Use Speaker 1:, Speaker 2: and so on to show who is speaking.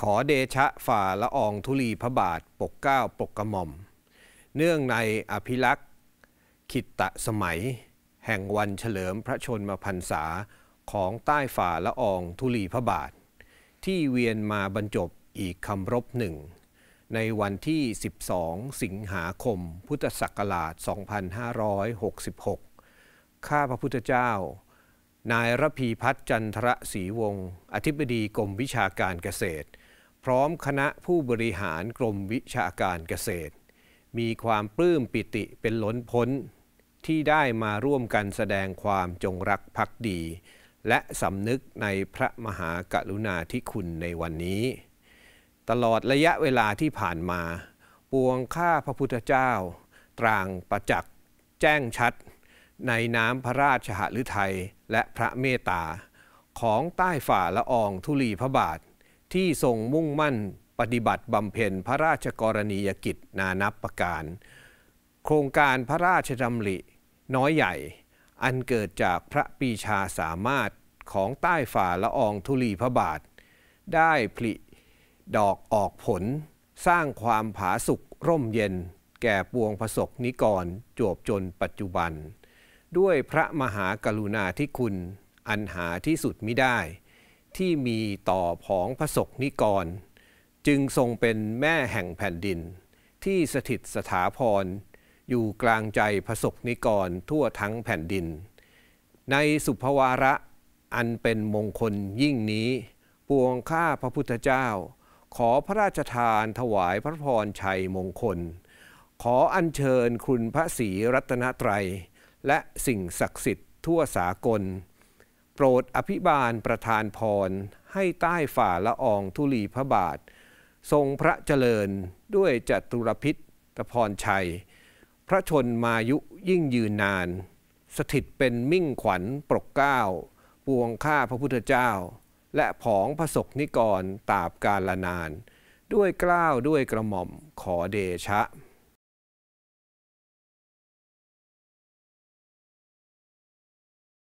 Speaker 1: ขอเดชะฝ่าละอองธุลีพระบาทปกเก้าปกกระหม่อม เนื่องในอภิลักษ์ขิตตะสมัย แห่งวันเฉลิมพระชนมพรรษาของใต้ฝ่าละอองธุลีพระบาท ที่เวียนมาบรรจบอีกคำรบหนึ่ง ในวันที่ 12 สิงหาคม พุทธศักราช 2566 ข้าพระพุทธเจ้า นายระพีพัฒจันทรศรีวงศ์อธิบดีกรมวิชาการเกษตร พร้อมคณะผู้บริหารกรมวิชาการเกษตร มีความปลื้มปิติเป็นล้นพ้น ที่ได้มาร่วมกันแสดงความจงรักภักดี และสำนึกในพระมหากรุณาธิคุณในวันนี้ ตลอดระยะเวลาที่ผ่านมา ปวงข้าพระพุทธเจ้า ตรางประจักษ์แจ้งชัด ในน้ำพระราชหฤทัยและพระเมตตา ของใต้ฝ่าละอองธุลีพระบาท ที่ทรงมุ่งมั่นปฏิบัติบำเพ็ญพระราชกรณียกิจนานับประการ โครงการพระราชดำริ น้อยใหญ่ อันเกิดจากพระปีชาสามารถของใต้ฝ่าละอองธุลีพระบาท ได้ผลิดอกออกผล สร้างความผาสุกร่มเย็น แก่ปวงประสบนิกรจวบจนปัจจุบัน ด้วยพระมหากรุณาธิคุณอันหาที่สุดมิได้ ที่มีต่อผองประสบนิกร จึงทรงเป็นแม่แห่งแผ่นดิน ที่สถิตสถาพร อยู่กลางใจประสบนิกรทั่วทั้งแผ่นดิน ในสุภวาระอันเป็นมงคลยิ่งนี้ ปวงข้าพระพุทธเจ้า ขอพระราชทานถวายพระพรชัยมงคล ขออัญเชิญคุณพระศรีรัตนตรัย และสิ่งศักดิ์สิทธิ์ทั่วสากล โปรดอภิบาลประทานพร ให้ใต้ฝ่าละอองธุลีพระบาท ทรงพระเจริญด้วยจตุรพิษตะพรชัย พระชนมายุยิ่งยืนนาน สถิตเป็นมิ่งขวัญปรกเก้าปวงข้าพระพุทธเจ้า และผองพระศกนิกรตาบกาลนาน ด้วยกล้าวด้วยกระหม่อมขอเดชะ